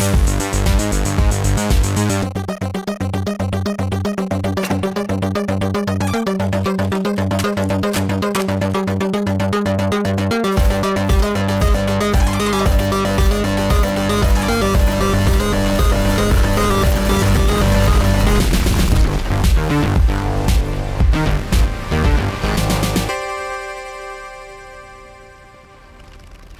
you